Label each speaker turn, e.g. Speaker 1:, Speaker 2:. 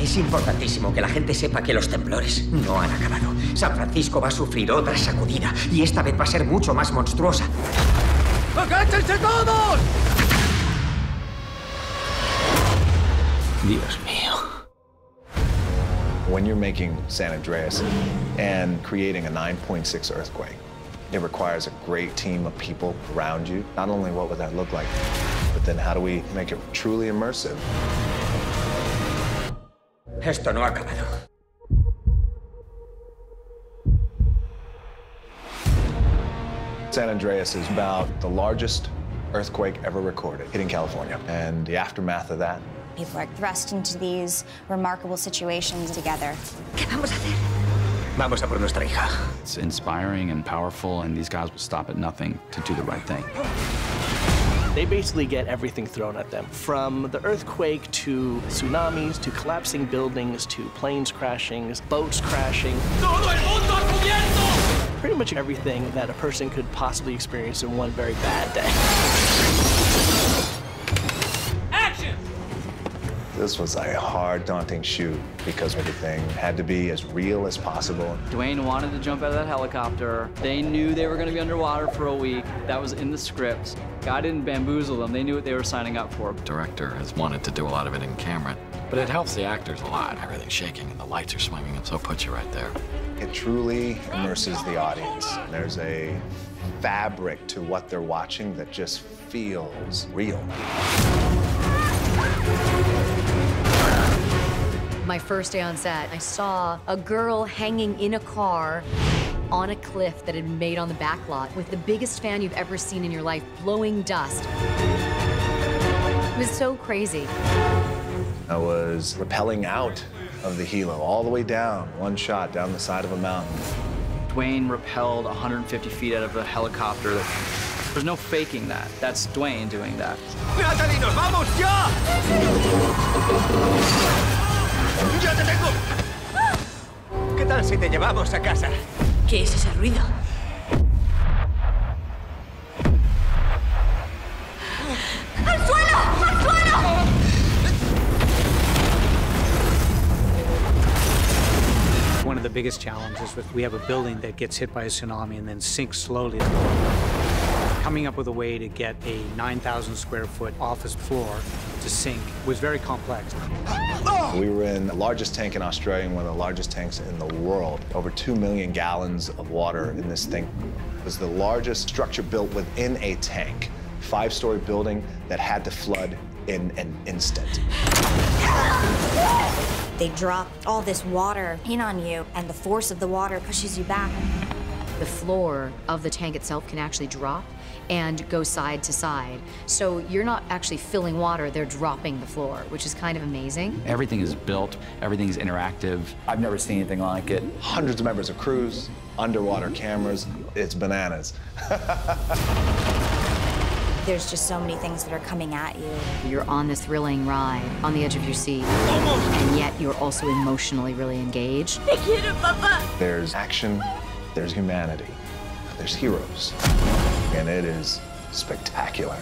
Speaker 1: Es importantísimo que la gente sepa que los temblores no han acabado. San Francisco va a sufrir otra sacudida y esta vez va a ser mucho más monstruosa.
Speaker 2: ¡Agáchense todos!
Speaker 3: Dios mío.
Speaker 4: When you're making San Andreas and creating a 9.6 earthquake, it requires a great team of people around you. Not only what would that look like, but then how do we make it truly immersive?
Speaker 1: Esto no ha acabado.
Speaker 4: San Andreas is about the largest earthquake ever recorded, hitting California. And the aftermath of that
Speaker 5: People are thrust into these remarkable situations together.
Speaker 1: ¿Qué vamos a hacer? Vamos a por nuestra hija.
Speaker 3: It's inspiring and powerful, and these guys will stop at nothing to do the right thing.
Speaker 6: They basically get everything thrown at them from the earthquake to tsunamis to collapsing buildings to planes crashing, boats crashing. Pretty much everything that a person could possibly experience in one very bad day.
Speaker 2: ¡Action!
Speaker 4: This was a hard, daunting shoot because everything had to be as real as possible.
Speaker 7: Dwayne wanted to jump out of that helicopter. They knew they were going to be underwater for a week. That was in the script. God didn't bamboozle them. They knew what they were signing up for.
Speaker 8: Director has wanted to do a lot of it in camera, but it helps the actors a lot. Everything's shaking and the lights are swinging, and so it puts you right there.
Speaker 4: It truly immerses the audience. There's a fabric to what they're watching that just feels real.
Speaker 9: My first day on set, I saw a girl hanging in a car on a cliff that had been made on the back lot with the biggest fan you've ever seen in your life blowing dust. It was so crazy.
Speaker 4: I was rappelling out of the helo all the way down, one shot down the side of a mountain.
Speaker 7: Dwayne rappelled 150 feet out of a helicopter. There's no faking that. That's Dwayne doing that.
Speaker 2: ¡Natalie, nos vamos ya! ¡Ya te tengo!
Speaker 1: ¿Qué tal si te llevamos a casa?
Speaker 10: ¿Qué es ese ruido?
Speaker 9: ¡Al suelo! ¡Al suelo!
Speaker 11: One of the biggest challenges is we have a building that gets hit by a tsunami and then sinks slowly. Coming up with a way to get a 9,000 square foot office floor to sink was very complex.
Speaker 4: We were in the largest tank in Australia and one of the largest tanks in the world. Over 2 million gallons of water in this thing. It was the largest structure built within a tank. Five-story building that had to flood in an instant.
Speaker 5: They drop all this water in on you, and the force of the water pushes you back.
Speaker 9: The floor of the tank itself can actually drop and go side to side. So you're not actually filling water, they're dropping the floor, which is kind of amazing.
Speaker 3: Everything is built, everything's interactive.
Speaker 12: I've never seen anything like it.
Speaker 4: Hundreds of members of crews, underwater cameras. It's bananas.
Speaker 5: There's just so many things that are coming at you.
Speaker 9: You're on this thrilling ride, on the edge of your seat, and yet you're also emotionally really engaged.
Speaker 10: ¡Te quiero, papá!
Speaker 4: There's action, there's humanity, there's heroes, and it is spectacular.